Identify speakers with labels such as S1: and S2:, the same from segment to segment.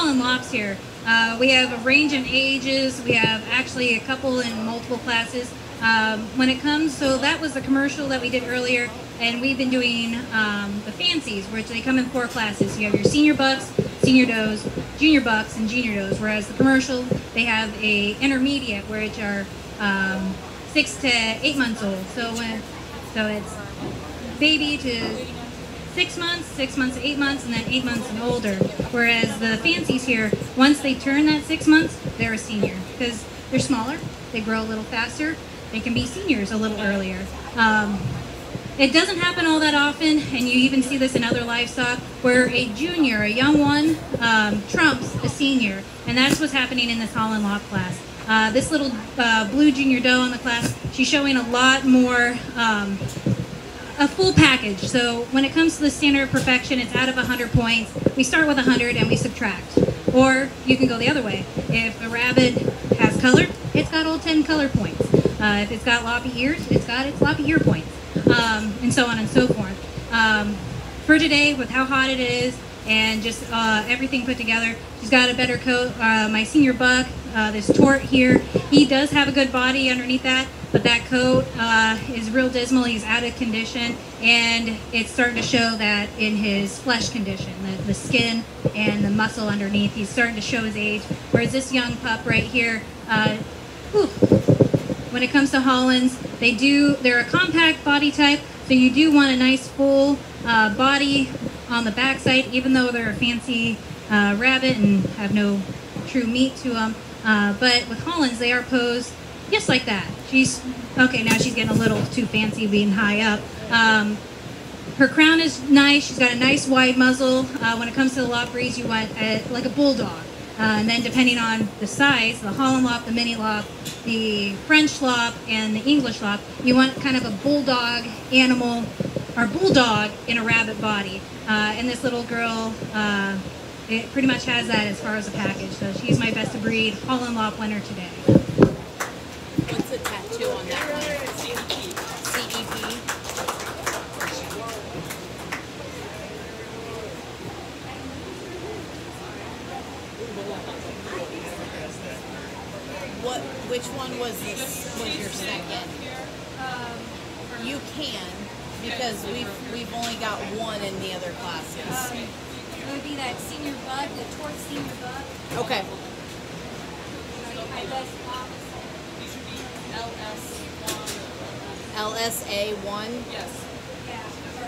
S1: Holland Lops here. Uh, we have a range of ages. We have actually a couple in multiple classes. Um, when it comes, so that was the commercial that we did earlier, and we've been doing um, the fancies, which they come in four classes. You have your senior bucks, senior does, junior bucks, and junior does. Whereas the commercial, they have a intermediate, which are um, six to eight months old. So when, so it's baby to six months, six months, eight months, and then eight months and older. Whereas the fancies here, once they turn that six months, they're a senior because they're smaller, they grow a little faster, they can be seniors a little earlier. Um, it doesn't happen all that often, and you even see this in other livestock, where a junior, a young one, um, trumps a senior, and that's what's happening in this Holland Lop class. Uh, this little uh, blue junior doe in the class, she's showing a lot more um, a full package. So when it comes to the standard of perfection, it's out of 100 points. We start with 100 and we subtract. Or you can go the other way. If a rabbit has color, it's got all 10 color points. Uh, if it's got loppy ears, it's got its loppy ear points, um, and so on and so forth. Um, for today, with how hot it is and just uh, everything put together, she's got a better coat. Uh, my senior buck, uh, this tort here, he does have a good body underneath that. But that coat uh, is real dismal. He's out of condition, and it's starting to show that in his flesh condition, the, the skin and the muscle underneath. He's starting to show his age. Whereas this young pup right here, uh, whew, when it comes to Hollands, they do they're a compact body type, so you do want a nice full uh, body on the backside, even though they're a fancy uh, rabbit and have no true meat to them. Uh, but with Hollands, they are posed just like that
S2: She's okay now. She's getting a little too fancy being high up. Um, her crown is nice. She's got a nice wide muzzle. Uh, when it comes to the lop breeds, you want a, like a bulldog. Uh, and then depending on the size, the Holland lop, the mini lop, the French lop, and the English lop, you want kind of a bulldog animal or bulldog in a rabbit body. Uh, and this little girl, uh, it pretty much has that as far as a package. So she's my best of breed Holland lop winner today.
S3: What's on that one? CEP. What? Which one was this? Was your second? You can, because we've we've only got one in the other classes.
S1: It would be that senior bug, the tort senior bug.
S3: Okay. LSA one.
S1: Yeah.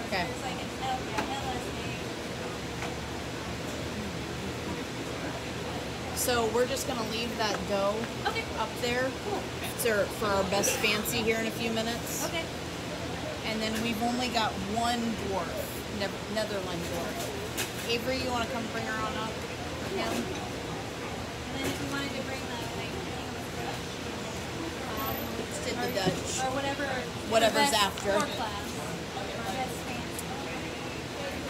S3: Okay.
S1: It's like an L, yeah, LSA.
S3: So we're just gonna leave that doe
S1: Okay.
S3: up there for, for our best fancy here in a few minutes.
S1: Okay.
S3: And then we've only got one dwarf, Ne- Netherland dwarf. Avery, you want to come bring her on up? Him?
S1: And then if you wanted to bring the like thing with the
S3: Um, let's did
S1: or,
S3: the Dutch.
S1: or whatever.
S3: Whatever's after.
S1: Class. Or.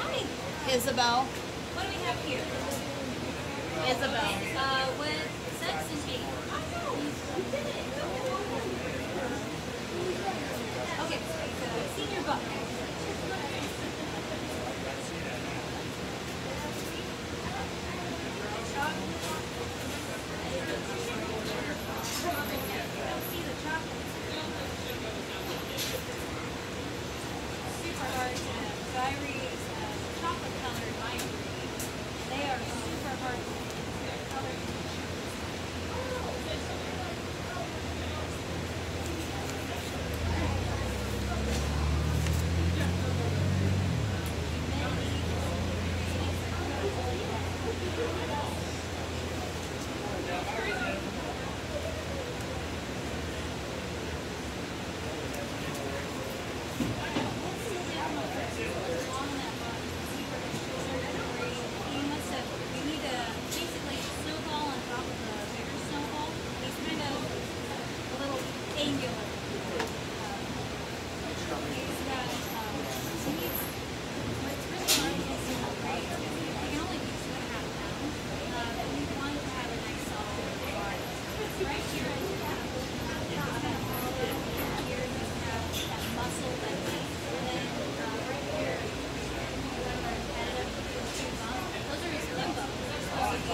S1: Hi.
S3: Isabel.
S1: What do we have here?
S3: Isabel.
S1: Uh, with sex and eight. Okay, so senior buck. Super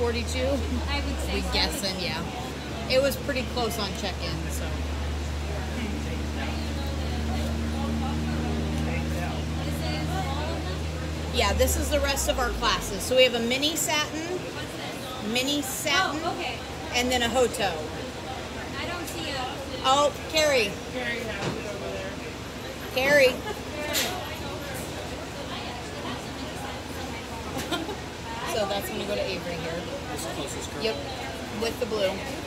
S3: 42.
S1: I would say
S3: We
S1: so.
S3: guessing, yeah. It was pretty close on check-in, so.
S1: This is all of them?
S3: Yeah, this is the rest of our classes. So we have a mini satin, mini satin,
S1: Oh, okay.
S3: and then a Hotot.
S1: I don't see a.
S3: Oh, Carrie. Carrie. So that's gonna go to Avery here. Yep, with the blue.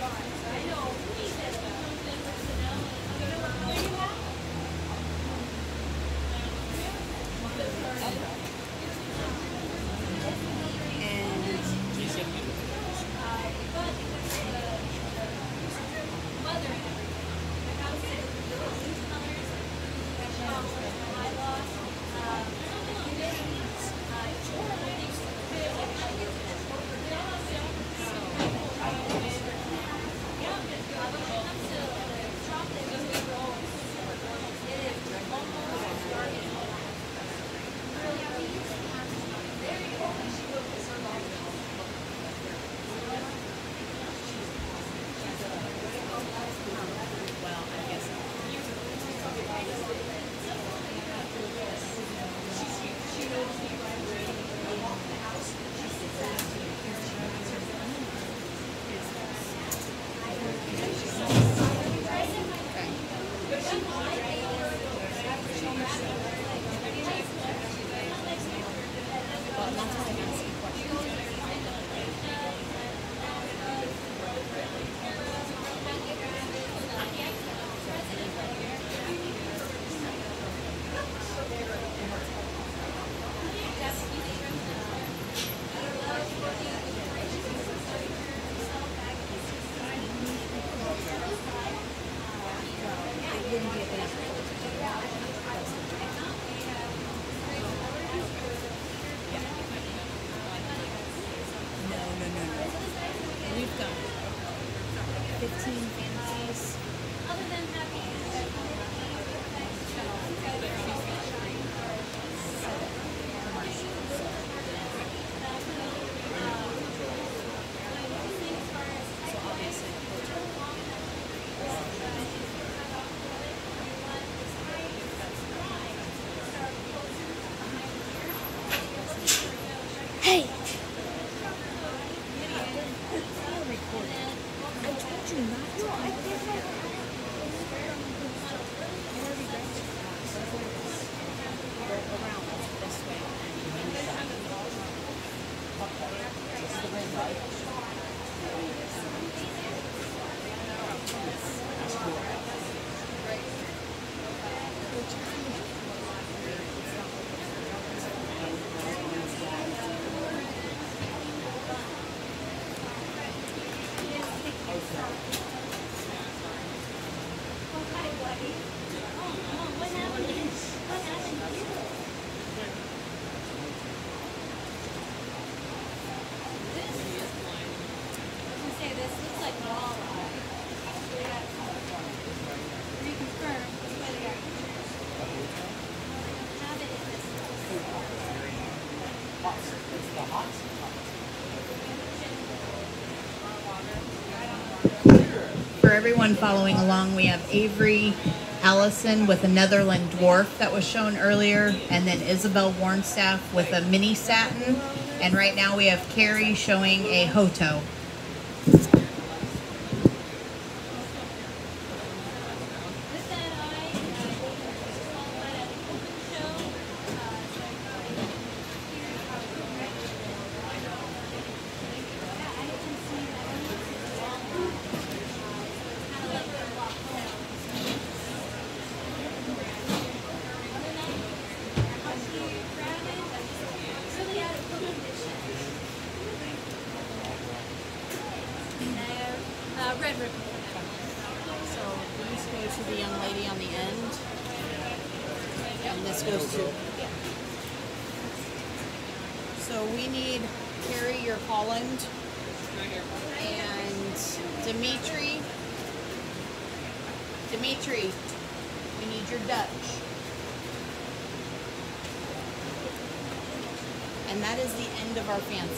S3: everyone following along, we have Avery Allison with a Netherland Dwarf that was shown earlier, and then Isabel Warnstaff with a mini satin. And right now we have Carrie showing a Hotot.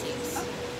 S3: tips. Okay.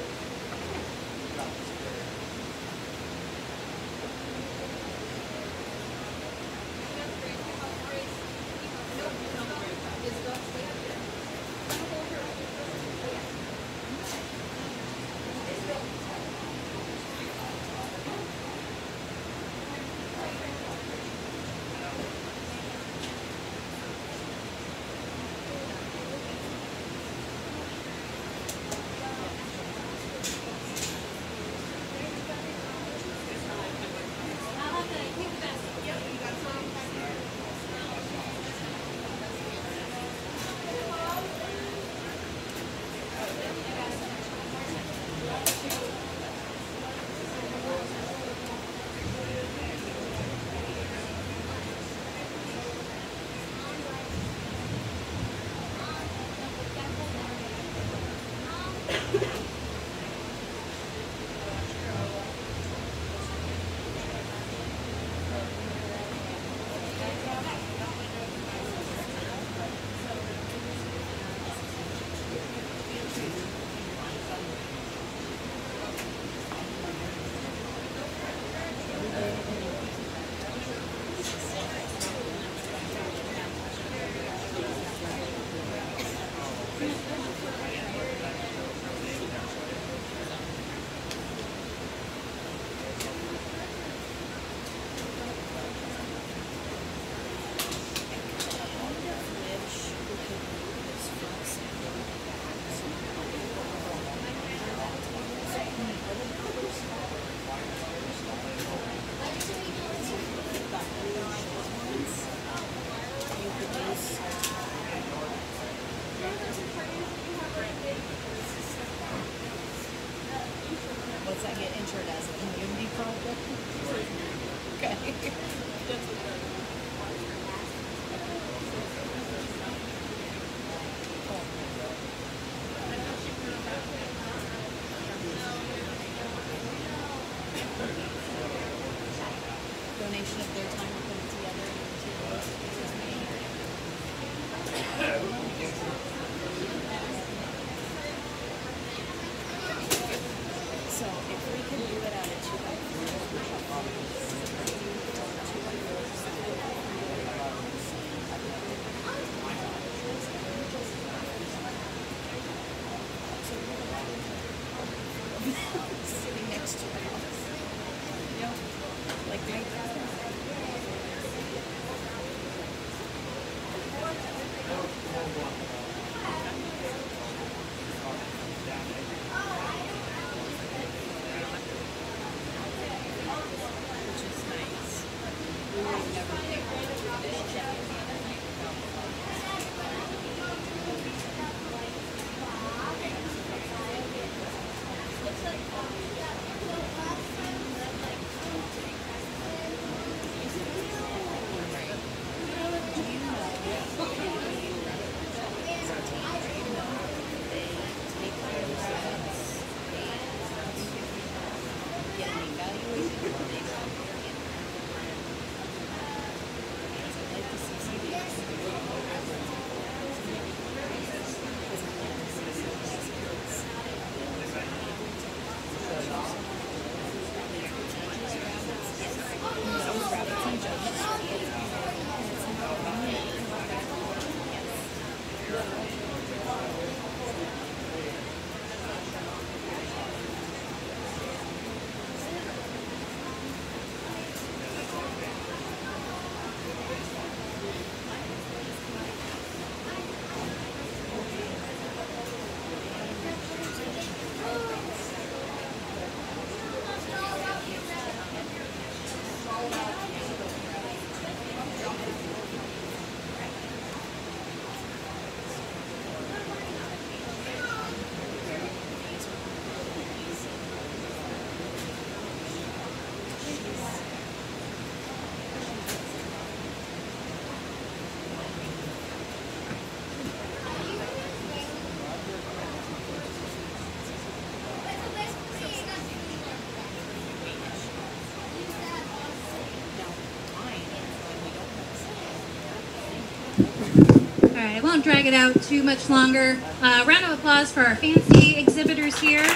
S1: Right, I won't drag it out too much longer. Uh, round of applause for our fancy exhibitors here.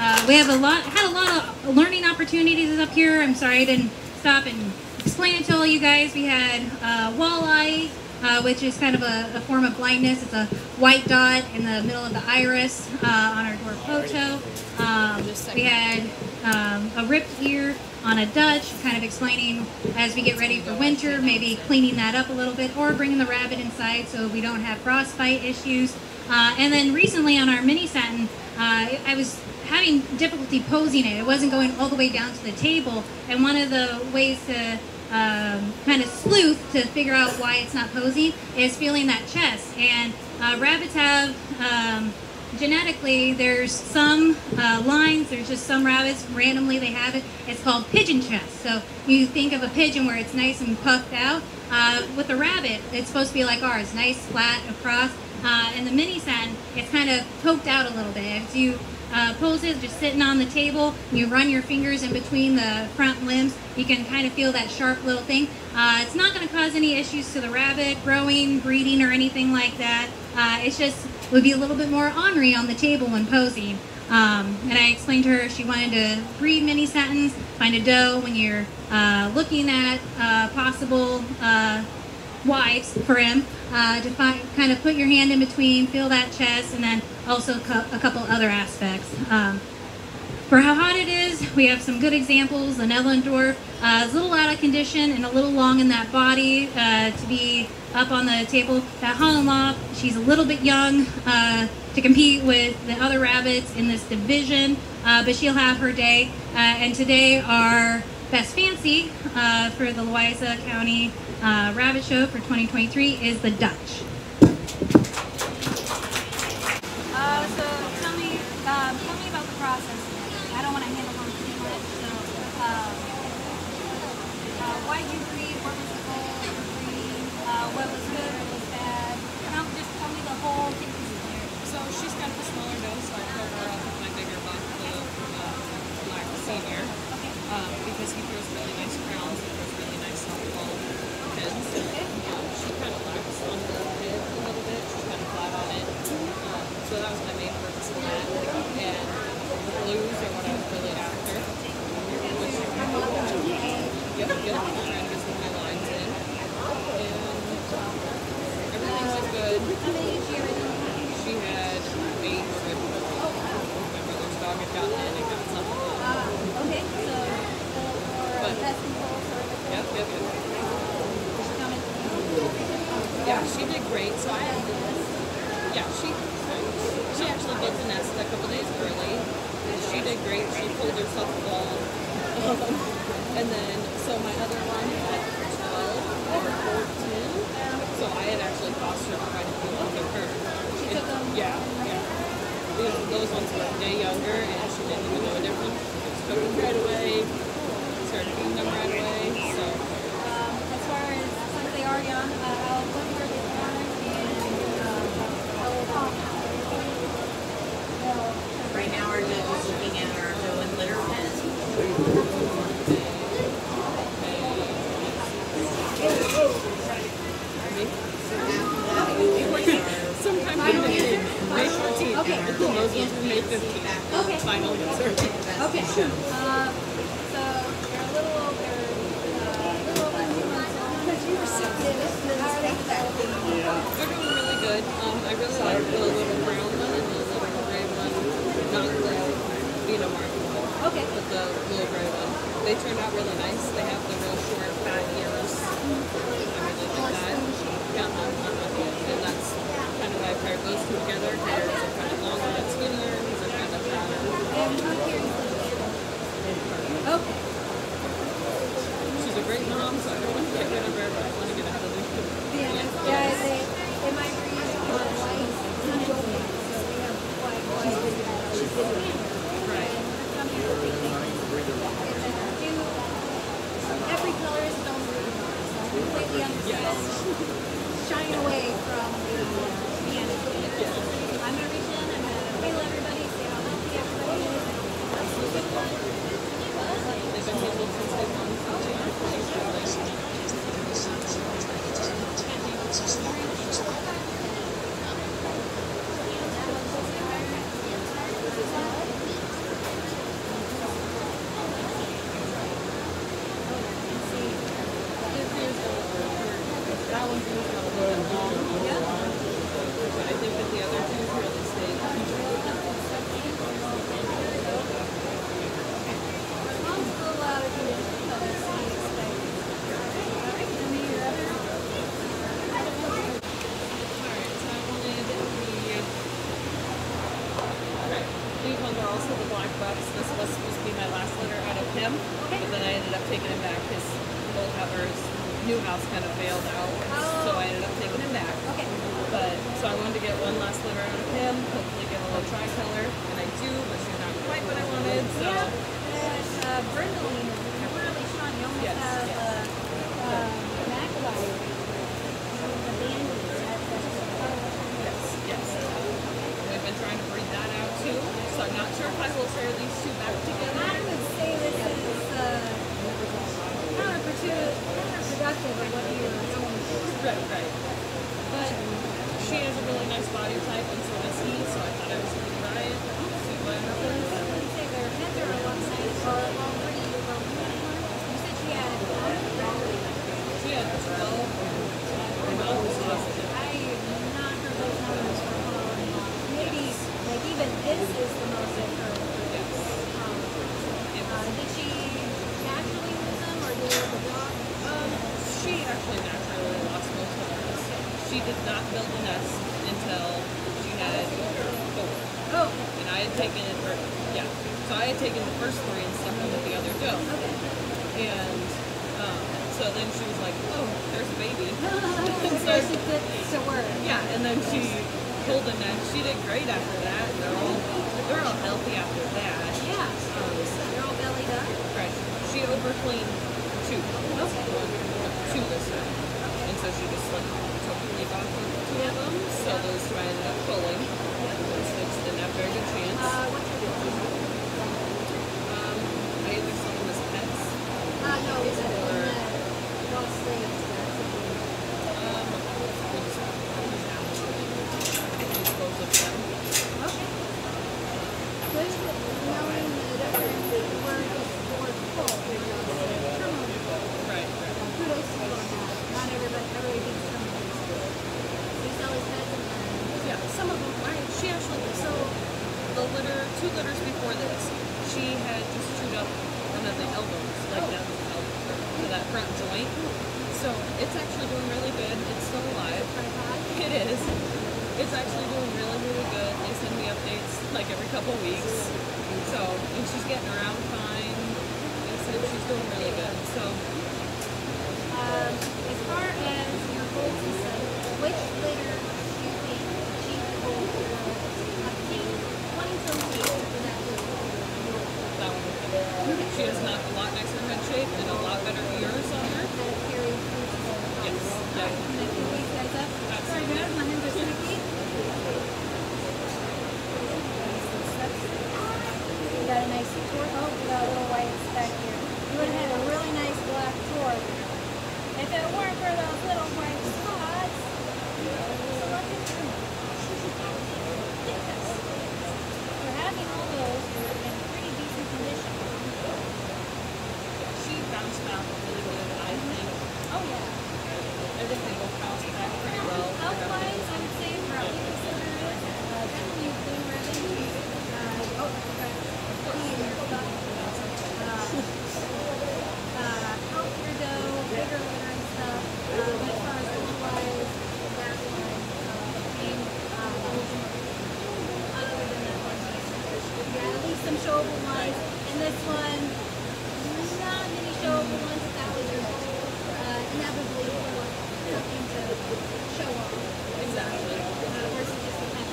S1: Uh, we have a lot, had a lot of learning opportunities up here. I'm sorry I didn't stop and explain it to all you guys. We had uh, walleye, uh, which is kind of a, a form of blindness. It's a white dot in the middle of the iris uh, on our dwarf Hotot. Um, we had um, a ripped ear on a Dutch, kind of explaining as we get ready for winter, maybe cleaning that up a little bit or bringing the rabbit inside so we don't have frostbite issues. Uh, and then recently on our mini satin, uh, I was having difficulty posing it. It wasn't going all the way down to the table. And one of the ways to um, kind of sleuth to figure out why it's not posing is feeling that chest. And uh, rabbits have um, genetically, there's some uh, lines, there's just some rabbits, randomly they have it. It's called pigeon chest. So you think of a pigeon where it's nice and puffed out. Uh, with a rabbit, it's supposed to be like ours, nice, flat across. Uh, and the mini satin, it's kind of poked out a little bit. As you uh, pose it, just sitting on the table, you run your fingers in between the front limbs, you can kind of feel that sharp little thing. Uh, it's not going to cause any issues to the rabbit, growing, breeding, or anything like that. Uh, it's just would be a little bit more ornery on the table when posing. Um, and I explained to her she wanted to breed mini satins, find a doe when you're uh, looking at uh, possible uh, wives for him, uh, to find, kind of put your hand in between, feel that chest, and then also a couple other aspects. Um, for how hot it is, we have some good examples. The Netherland uh, is a little out of condition and a little long in that body uh, to be up on the table. That Holland she's a little bit young uh, to compete with the other rabbits in this division, uh, but she'll have her day. Uh, and today, our best fancy uh, for the Louisa County Rabbit Show for 2023 is the Dutch. So tell me, um, tell me about the process. I don't want to handle too much. So, um, uh, why did you breed? What was the goal of the? Uh, what was good? What was bad? Tell, just tell me the whole thing.
S4: So she's got the smaller nose, so I cover up with my bigger buck, the uh, black senior.
S5: Okay.
S4: Um, because he throws really nice crowns, he throws really nice softball heads. Um, she kind of lacks on the head a little bit. She's kind of flat on it. Um, so that was my main purpose of that. And the blues are what I was really after. Which, yep, yep, trying to get some of my lines in. And everything's a good.
S1: How many did she originally have?
S4: She had eight or good. My brother's dog had gotten in and got some.
S1: Ah, okay, so for uh,
S4: But-
S1: pest control services.
S4: Yep, yep, yep.
S1: She come in.
S4: Yeah, she did great. So I had, yeah, she she actually built the nest a couple days early. She did great. She pulled herself a ball. Um, and then, so my other one had 12 or 14. So I had actually fostered quite a few of her.
S1: She
S4: And-
S1: took them?
S4: Yeah, yeah. These, those ones a day younger and she didn't even know a difference. Just took them right away. Started feeding them right away. So,
S1: Um, as far as since they are young, uh, I'll look for the corner and uh, I will.
S3: Right now, our judge is looking at our doe and litter pen.
S4: Sometime in May, May 14th.
S1: Okay.
S4: And then those ones are May 15th.
S1: Okay.
S4: Final answer.
S1: Okay. Um, so they're a little over, uh, a little over two months old. Because you were sick. How are they developing?
S4: They're doing really good. Um, I really like the little brown one and the little gray one. Not the Vino Mark one,
S1: Okay.
S4: but the little gray one. They turned out really nice. They have the real short, fat ears. I really like that. Yeah, um, um, and that's kind of why I paired those two together.
S1: Okay. Oh.
S4: She's a great mom, so I don't want to get rid of her, but I want to get out of this.
S1: Yeah, yeah, they, they might breed on white, not open, so we have white, white,
S4: Right.
S1: and some people think they can do, every color is its own breed, so I completely understand. Shying away from the, uh, the animal. I'm gonna reach in, I'm gonna feel everybody, see how healthy everybody is, and that's a good one.
S4: They've been able to stay on That one's a little long, but I think that the other two really stayed.
S1: Mom's still allowed to do color seeds, but. Give me your other.
S4: Alright, so I wanted the. Alright, these ones are also the black bucks. This was supposed to be my last litter out of him, but then I ended up taking him back. His old house, new house kind of failed out, so I ended up taking him back.
S1: Okay.
S4: But so I wanted to get one last litter out of him, hopefully get a little tricolor, and I do, but she's not quite what I wanted. So
S1: Yeah, and uh, Brendaline is really strong. You almost
S4: Yes,
S1: have
S4: yes.
S1: uh, uh, McIntyre. The band
S4: yes, yes. We've been trying to breed that out too. So I'm not sure if I will pair these two back together.
S1: I would say this is uh, counterproductive, what.
S4: Right, right. But she has a really nice body type, and so does he. So I thought I was going to try it, see what
S1: I
S4: happens.
S1: would say their heads are a lot nicer. Well, pretty well. You said she had.
S4: She had 12. Her mouth was positive.
S1: I have not heard those numbers for a while. Maybe like even this is the most I've heard.
S4: Yes.
S1: Um,
S4: It
S1: uh,
S4: was,
S1: did she naturally lose them, or did the dog?
S4: um, she actually naturally lost most of hers. She did not build a nest until she had four.
S1: Oh,
S4: And I had taken it, or, yeah. So I had taken the first three and stuck them with the other doe.
S1: okay.
S4: And um, so then she was like, oh, there's a baby.
S1: so did to.
S4: Yeah, and then she pulled a nest. She did great after that. They're all they're all healthy after that.
S1: Yeah. They're all bellied up.
S4: Right. She overcleaned two.
S1: Okay.
S4: Two this time. And so she just like already two of them, so those might end ended up pulling. Those it's not very good chance.
S1: Uh, what's your
S4: um, I either sold them as pets. Uh, no, or... No, It is. It's actually doing really, really good. They send me updates like every couple weeks. So, and she's getting around fine. They said she's doing really good. So,
S5: Um, as far as your goals which litter do you think achieved the goal of obtaining, wanting to obtain for that litter?
S4: that one. She has not a lot nicer head shape and a lot better ears on her.
S5: That it carried through to the
S4: Yes.
S5: Alright,
S4: Yeah.
S5: can I pull these guys up? Sorry guys, my hands are sticky. You got a nice tort. Oh, you got a little white speck here. You would have had a really nice black tort. If it weren't for those little white spots. So look at them. For having all those, you're in pretty decent condition.
S4: She bounced back really good, I think.
S5: Oh yeah.
S4: I think they both bounced back pretty well.
S5: Health-wise, I would say for what we consider it, uh, definitely blue ribbon. Uh, oh, okay. Putting in your stuff. Uh, uh, healthier doe, bigger litter and stuff. Uh, but as far as health-wise, that one, uh, came, uh, other than that one. Yeah, at least some showable ones. And this one, not many showable ones, if that was your goal. Uh, inevitably, you want something to show off.
S4: Exactly.
S5: Uh, versus just a pen.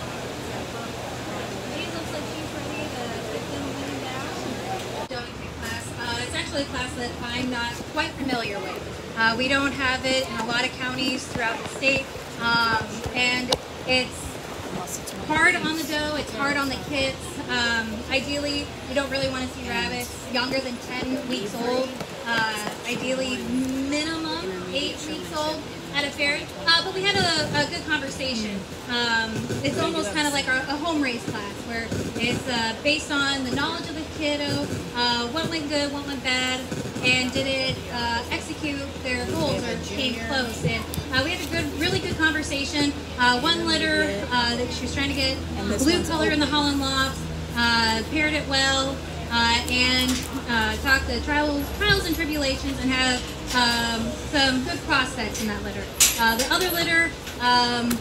S5: These looks like she's ready to get them cleaned out.
S1: Delegate class. Uh, it's actually a class that I'm not quite familiar with. Uh, we don't have it in a lot of counties throughout the state, um, and it's hard on the doe. It's hard on the kids. Um, ideally, you don't really want to see rabbits younger than 10 weeks old. Uh, ideally, minimum eight weeks old at a fair. Uh, but we had a, a good conversation. Um, it's almost kind of like a, a home race class where it's uh, based on the knowledge of the kiddo, uh, what went good, what went bad, and did it uh, execute their goals or came close. And uh, we had a good, really good conversation. Uh, one litter uh, that she was trying to get blue color in the Holland Lops, uh, paired it well, uh, and uh, talked the trials, trials and tribulations, and have um, some good prospects in that litter. Uh, the other litter. Um,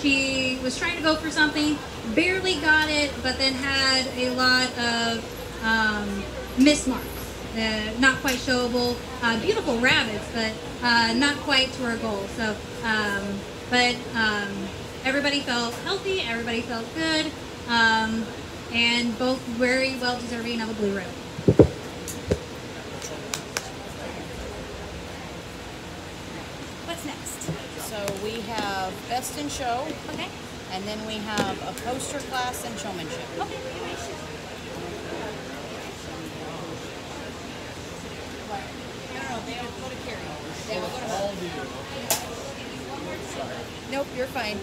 S1: she was trying to go for something, barely got it, but then had a lot of um, miss marks. Uh, not quite showable. Uh, beautiful rabbits, but uh, not quite to our goal. So, um, but um, everybody felt healthy. Everybody felt good, um, and both very well deserving of a blue ribbon.
S5: What's next?
S3: So we have best in show,
S5: Okay.
S3: And then we have a poster class and showmanship.
S5: Okay. nice.
S3: No, no, they don't go to. They will go to Nope, you're fine.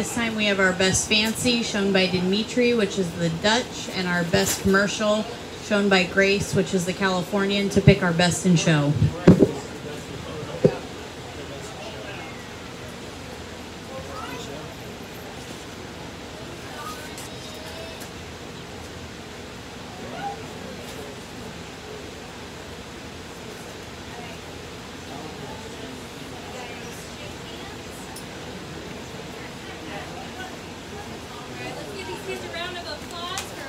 S3: This time, we have our best fancy shown by Dimitri, which is the Dutch, and our best commercial shown by Grace, which is the Californian, to pick our best in show.
S5: All right, let's give these kids a round of applause for.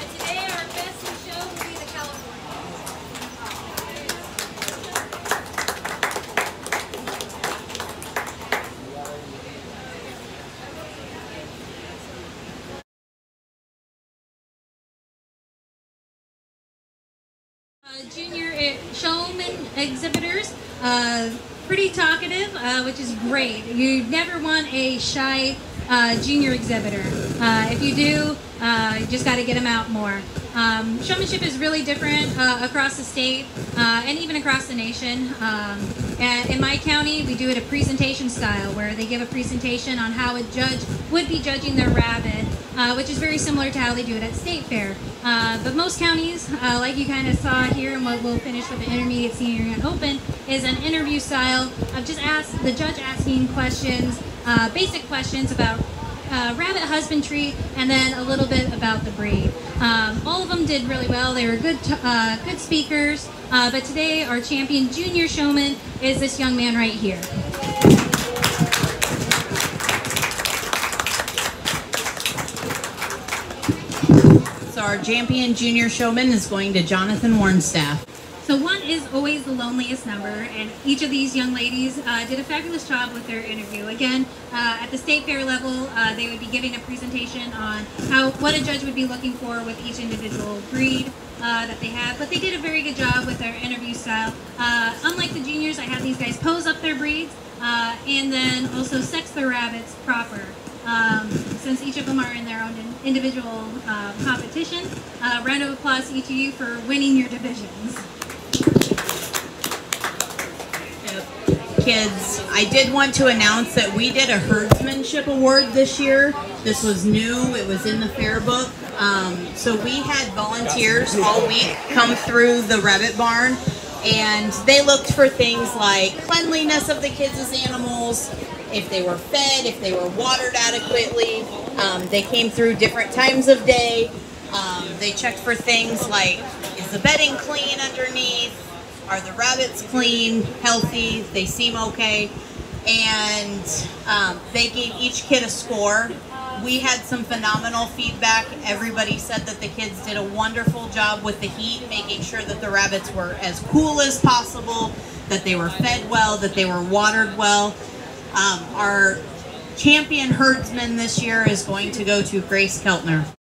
S5: And today our best in show will be the California.
S1: Uh, junior uh, showman exhibitors, uh, pretty talkative, uh, which is great. You never want a shy junior exhibitor. If you do, you just got to get them out more. Um, showmanship is really different uh, across the state uh, and even across the nation. Um, and in my county, we do it a presentation style where they give a presentation on how a judge would be judging their rabbit, uh, which is very similar to how they do it at state fair. Uh, but most counties, uh, like you kind of saw here and what we'll finish with the intermediate, senior, and open, is an interview style of just ask the judge asking questions, uh, basic questions about uh, rabbit husbandry, and then a little bit about the breed. Um, all of them did really well. They were good, uh, good speakers. Uh, but today, our champion junior showman is this young man right here.
S3: So our champion junior showman is going to Jonathan Warnstaff.
S1: So one is always the loneliest number, and each of these young ladies uh, did a fabulous job with their interview. Again, uh, at the state fair level, uh, they would be giving a presentation on how what a judge would be looking for with each individual breed uh, that they have. But they did a very good job with their interview style. Uh, unlike the juniors, I had these guys pose up their breeds uh, and then also sex their rabbits proper. Um, since each of them are in their own individual competition, round of applause to each of you for winning your divisions.
S3: Kids. I did want to announce that we did a herdsmanship award this year. This was new. It was in the fair book. Um, so we had volunteers all week come through the rabbit barn and they looked for things like cleanliness of the kids' animals, if they were fed, if they were watered adequately. Um, they came through different times of day. Um, they checked for things like, is the bedding clean underneath? Are the rabbits clean, healthy? They seem okay. And um, they gave each kid a score. We had some phenomenal feedback. Everybody said that the kids did a wonderful job with the heat, making sure that the rabbits were as cool as possible, that they were fed well, that they were watered well. Um, our champion herdsman this year is going to go to Grace Keltner.